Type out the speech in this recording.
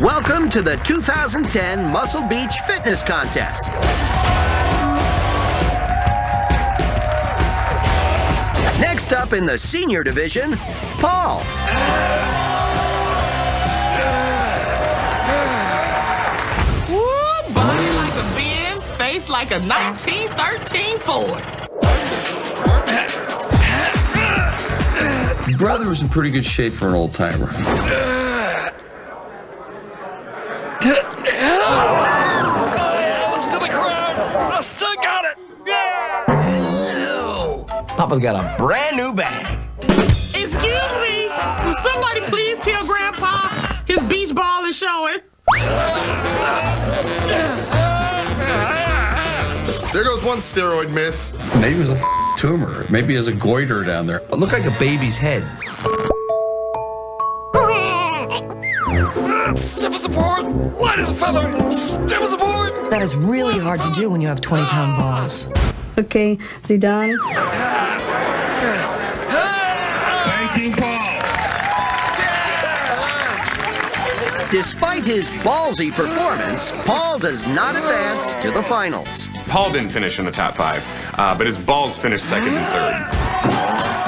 Welcome to the 2010 Muscle Beach Fitness Contest. Next up in the senior division, Paul. Woo, body like a Benz, face like a 1913 Ford. Brother was in pretty good shape for an old timer. Listen to the crowd. I still got it. Papa's got a brand new bag. Excuse me, will somebody please tell Grandpa his beach ball is showing? There goes one steroid myth. Maybe it was a f- tumor. Maybe he has a goiter down there. It looked like a baby's head. Stiff as a board, light as a feather. Stiff as a board. That is really hard to do when you have 20 pound balls. Okay, Zidane. Thanking Paul. Despite his ballsy performance, Paul does not advance to the finals. Paul didn't finish in the top five, uh, but his balls finished second and third.